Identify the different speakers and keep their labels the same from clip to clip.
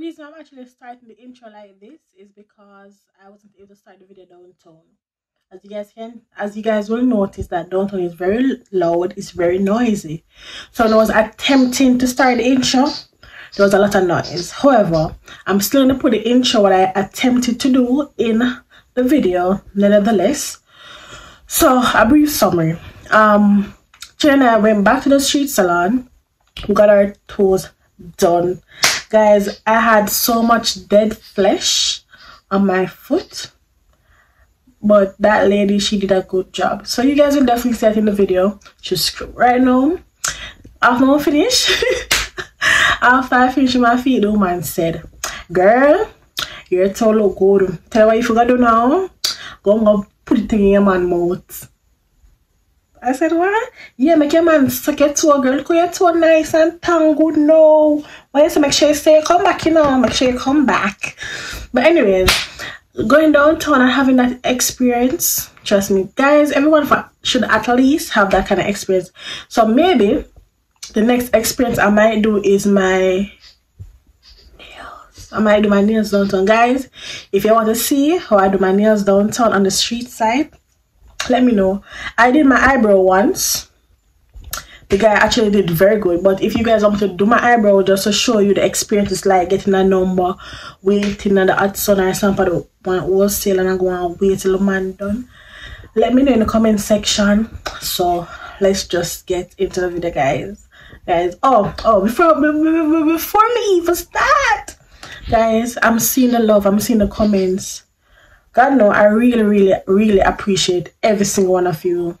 Speaker 1: reason i'm actually starting the intro like this is because i wasn't able to start the video downtown as you guys can as you guys will notice that downtown is very loud it's very noisy. So when i was attempting to start the intro. There was a lot of noise. However i'm still to put the intro what i attempted to do in the video nevertheless so a brief summary. Um Jen and I went back to the street salon we got our toes done guys i had so much dead flesh on my foot but that lady she did a good job. So you guys will definitely see that in the video. Just right now. After I finish after i finish my feet the woman said girl your toe look good. Tell you what you forgot to do now. Go and go put it in your man mouth I said, what? Yeah, make your man suck to a girl. Look your toe nice and tangled no. Why you say make sure you stay come back, you know, make sure you come back. But anyways, going downtown and having that experience, trust me, guys, everyone should at least have that kind of experience. So maybe the next experience I might do is my nails. I might do my nails downtown. Guys, if you want to see how I do my nails downtown on the street side, let me know. I did my eyebrow once. The guy actually did very good but if you guys want to do my eyebrow just to show you the experience it's like getting a number waiting in the hot sun or something one wholesale and i'm going to wait till the man done. Let me know in the comment section. So let's just get into the video guys. Guys oh oh before before me even start. Guys i'm seeing the love i'm seeing the comments God know I really, really, really appreciate every single one of you.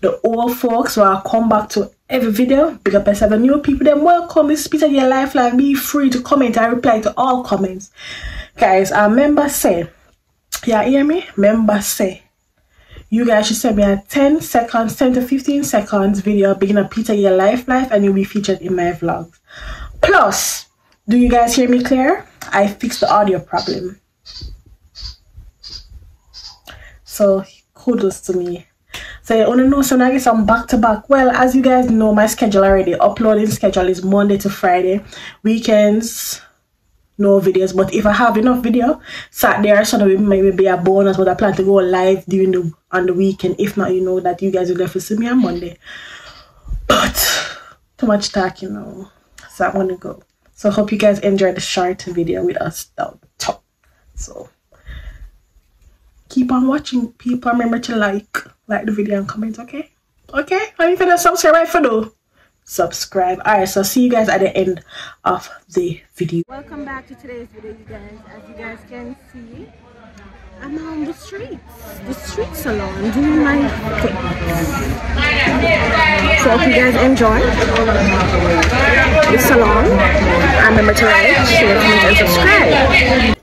Speaker 1: The old folks who are come back to every video, big up yourself. The new people, then welcome. Speech of your life, like be free to comment. I reply to all comments. Guys, I remember say, yeah, hear me? Remember say, you guys should send me a 10 seconds, 10 to 15 seconds video beginning of Petagaye Life Life and you'll be featured in my vlogs. Plus, do you guys hear me clear? I fixed the audio problem. So kudos to me. So you wanna know so now I guess I'm back to back. Well, as you guys know, my schedule already. Uploading schedule is Monday to Friday. Weekends, no videos. But if I have enough video, Saturday or Sunday maybe be a bonus. But I plan to go live during the on the weekend. If not, you know that you guys will definitely see me on Monday. But too much talk, you know. So I'm gonna go. So hope you guys enjoyed the short video with us down top. So keep on watching. People remember to like like the video and comment okay? Okay? If you don't subscribe for no subscribe. All right so see you guys at the end of the video. Welcome back to today's video you guys. As you guys can see i'm on the streets. The street salon doing my so hope you guys enjoy the salon remember to like share and subscribe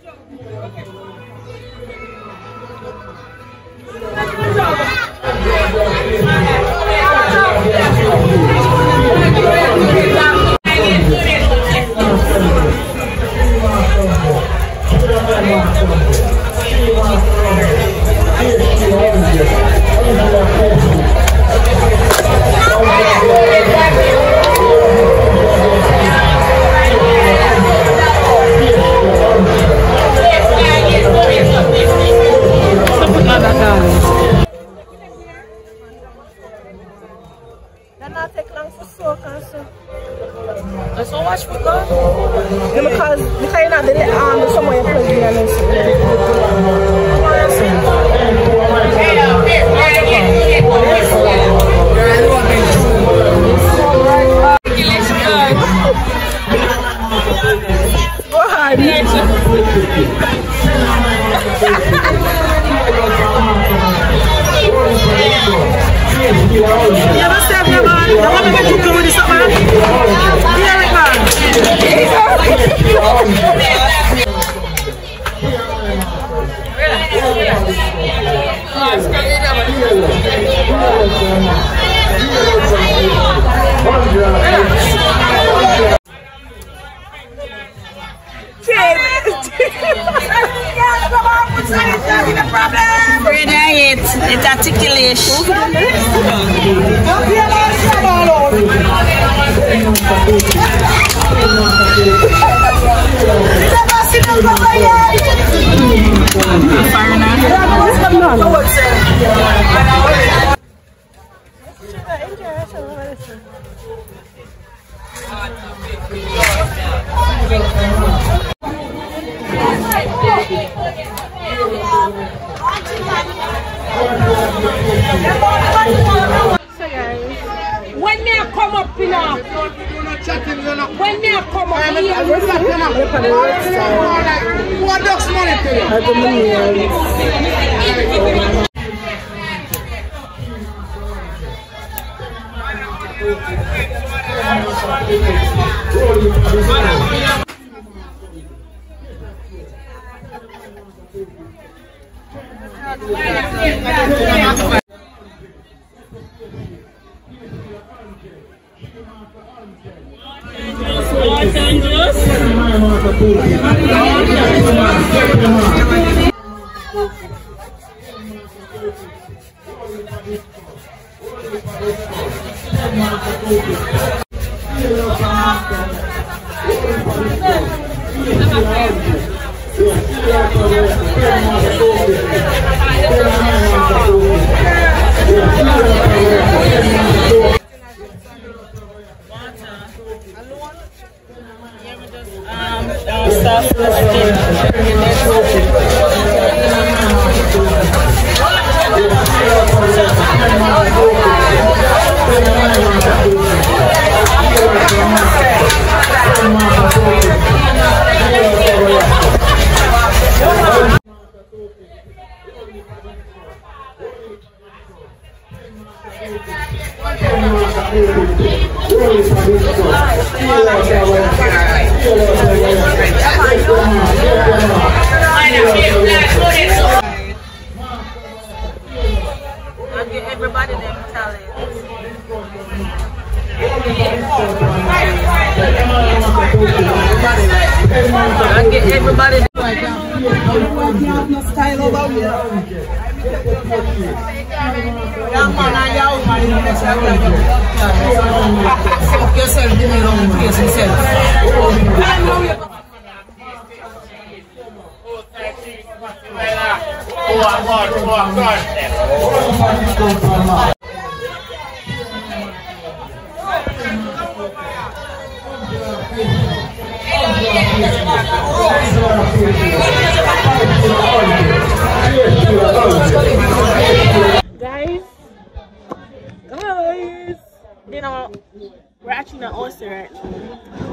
Speaker 2: it, it's articulation. When me I come up, you when me I come up, you know, what does money to you?
Speaker 1: I
Speaker 2: don't know. Everybody yourself, give me wrong place yourself.
Speaker 1: guys Chelsea right now.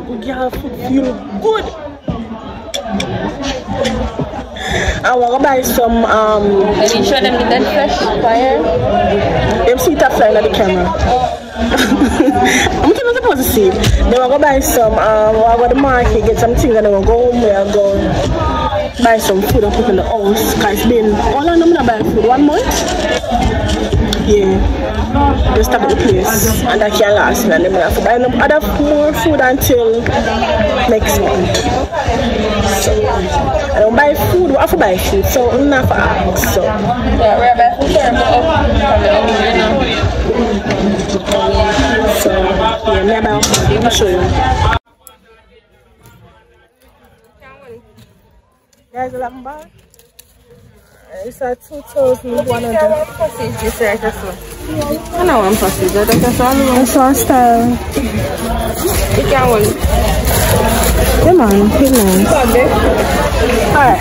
Speaker 1: But girl, food feel good. I want to buy some. Um,
Speaker 3: Let me show them the dead fresh fire.
Speaker 1: Them see that flying at the camera. I'm not supposed to see. Then I go buy some. Um, I go to the market get some things, and then I go home where I go buy some food and cook in the house. Cause it's been how long I'm not buying food? One month. Yeah just stop at the place. And that can last and then I have to buy no other more food until next month. So I don't buy food I have to buy food? So I'm not for ask so. So yeah me about I'll show you. Guys I'm back it's at 2100
Speaker 3: This right, that's one. I know one passage, that's all one.
Speaker 1: That's our style
Speaker 3: You can hold.
Speaker 1: Come on, good nice. Alright.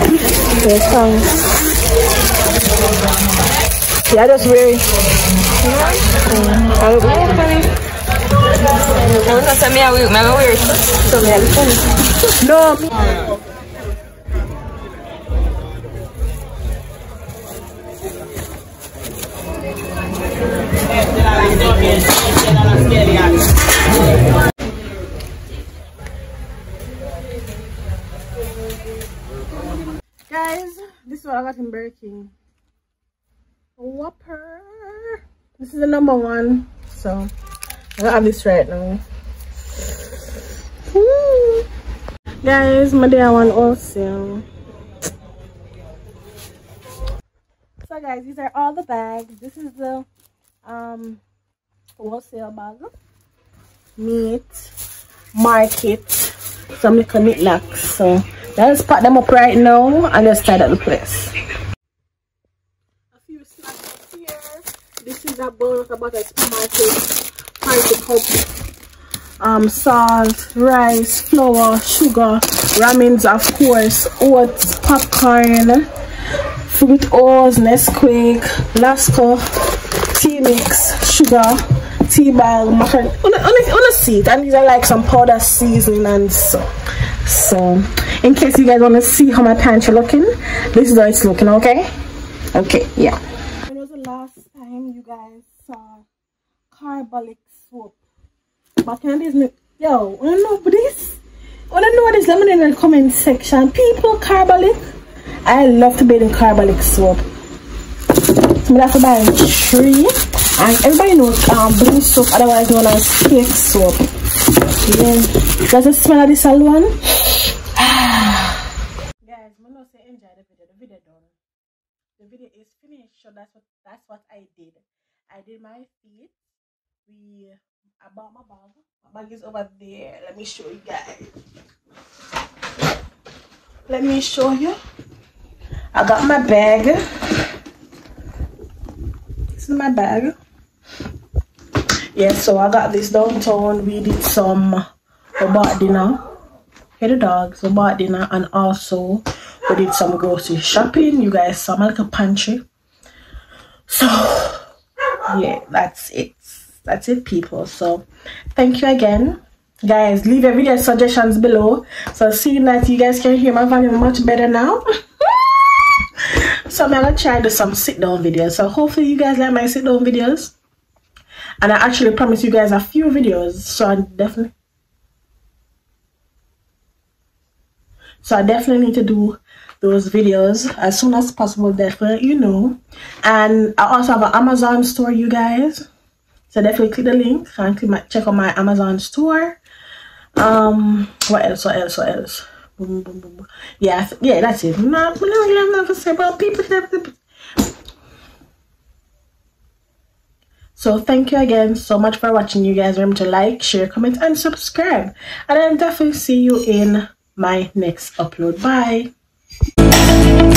Speaker 1: Yes, um. Yeah, just wear it.
Speaker 3: I look like funny. I was gonna say me, I will, I will wear it.
Speaker 1: So, yeah, Guys, this is what I got in Burger King. Whopper. This is the number one. So, I have this right now. Guys, my day one also. So guys, these are all the bags. This is the um wholesale bag. Meat, market, some little knickknacks. So let's pack them up right now and just start at the place. A few snacks here. This is a bowl of a supermarket party cup. Um, salt, rice, flour, sugar, ramens, of course, oats, popcorn, fruit oils, Nesquik, Lasco, tea mix, sugar, tea bag macaroni on a, on a seat and these are like some powder seasoning and so so in case you guys want to see how my pants are looking this is how it's looking okay? Okay yeah. When was the last time you guys saw carbolic soap? But can this yo I don't know this? I don't know what is let me know in the comment section. People carbolic? I love to bathe in carbolic soap. So I to buy three and everybody knows um blue soap otherwise known as cake soap. Yeah. Does it smell of this one guys I'm not say enjoy the video the video done the video is finished that's what that's what i did. I did my feet. We i bought my bag my bag is over there. Let me show you guys. Let me show you. I got my bag. This is my bag. Yeah so i got this downtown. We did some we bought dinner. For the dogs we bought dinner and also we did some grocery shopping. You guys saw my little pantry so yeah that's it. That's it people. So thank you again. Guys leave your video suggestions below. So seeing that you guys can hear my volume much better now. So i'm gonna try to do some sit down videos. So hopefully you guys like my sit down videos. And i actually promise you guys a few videos. So i definitely so i definitely need to do those videos as soon as possible definitely you know. And i also have an amazon store you guys. So definitely click the link and click my, check out my amazon store. Um what else what else what else? Boom, boom, boom, boom. yeah yeah that's it. No, no really have nothing to say people so thank you again so much for watching you guys. Remember to like share comment and subscribe. And i'll definitely see you in my next upload. Bye Música